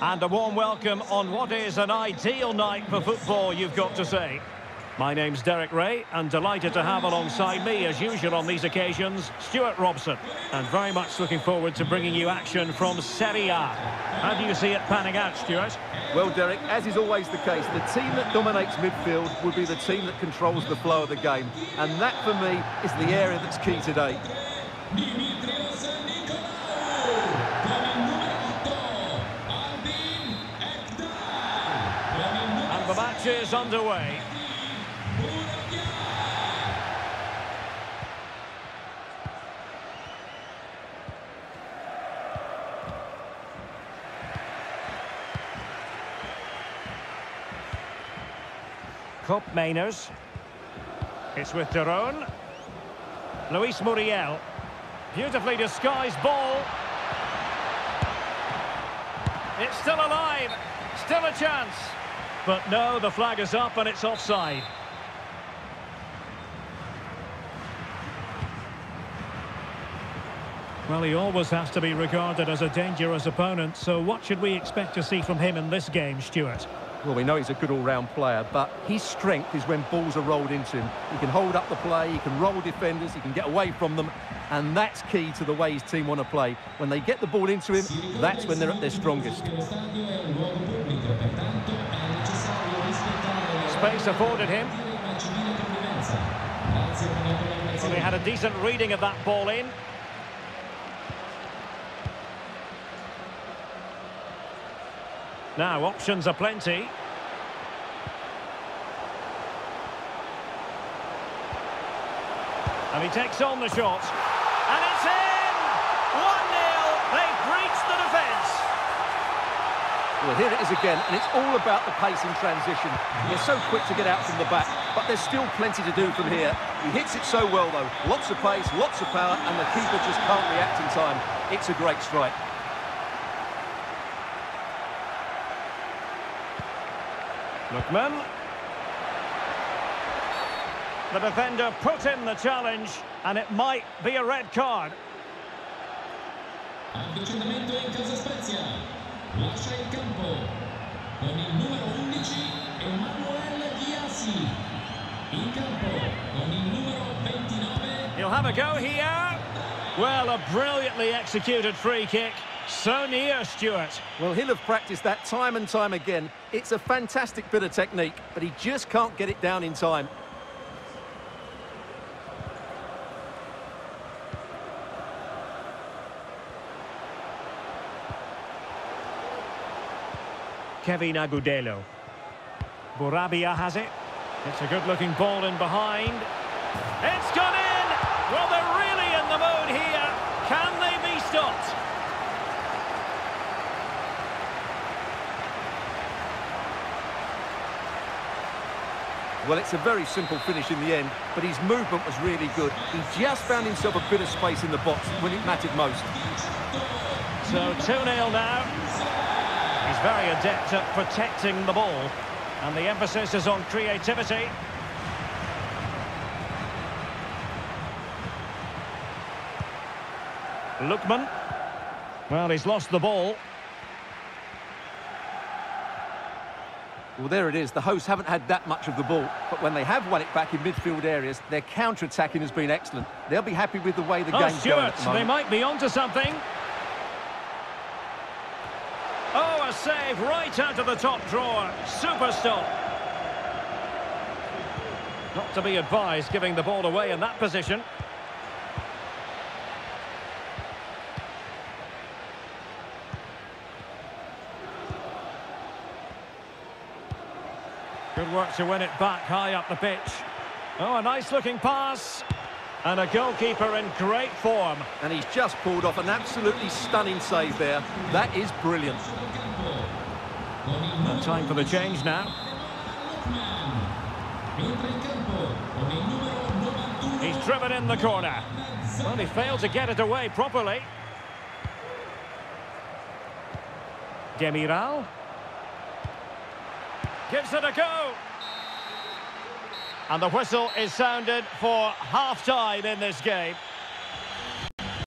And a warm welcome on what is an ideal night for football, you've got to say. My name's Derek Ray, and delighted to have alongside me, as usual on these occasions, Stuart Robson. And very much looking forward to bringing you action from Serie A. How do you see it panning out, Stuart? Well, Derek, as is always the case, the team that dominates midfield will be the team that controls the flow of the game. And that, for me, is the area that's key today. And the match is underway. Koopmeiners. It's with Daron. Luis Muriel. Beautifully disguised ball. It's still alive. Still a chance. But no, the flag is up and it's offside. Well, he always has to be regarded as a dangerous opponent, so what should we expect to see from him in this game, Stuart? Well, we know he's a good all-round player, but his strength is when balls are rolled into him. He can hold up the play, he can roll defenders, he can get away from them, and that's key to the way his team want to play. When they get the ball into him, that's when they're at their strongest. Space afforded him. Well, he had a decent reading of that ball in. Now, options are plenty. And he takes on the shot. And it's in! 1-0. They've breached the defence. Well, here it is again, and it's all about the pace in transition. They're so quick to get out from the back, but there's still plenty to do from here. He hits it so well, though. Lots of pace, lots of power, and the keeper just can't react in time. It's a great strike. Lookman. The defender put in the challenge, and it might be a red card. Lascia il campo. Con il numero 11 Emanuele. In campo con il numero 29 He'll have a go here. Well, a brilliantly executed free kick. So near, Stuart. Well, he'll have practiced that time and time again. It's a fantastic bit of technique, but he just can't get it down in time. Kevin Agudelo. Bourabia has it. It's a good-looking ball in behind. It's gone in! Well, they're really in the mood here. Can they be stopped? Well, it's a very simple finish in the end, but his movement was really good. He just found himself a bit of space in the box when it mattered most. So 2-0 now. He's very adept at protecting the ball. And the emphasis is on creativity. Lookman. Well, he's lost the ball. Well, there it is. The hosts haven't had that much of the ball, but when they have won it back in midfield areas, their counter-attacking has been excellent. They'll be happy with the way the Oh, game's going at Stuart, the they might be onto something. Oh, a save right out of the top drawer. Super stop. Not to be advised giving the ball away in that position. Good work to win it back high up the pitch. Oh, a nice looking pass. And a goalkeeper in great form. And he's just pulled off an absolutely stunning save there. That is brilliant. And time for the change now. entra in campo con il numero 91 He's driven in the corner. Well, he failed to get it away properly. Demiral. Gives it a go. And the whistle is sounded for half-time in this game.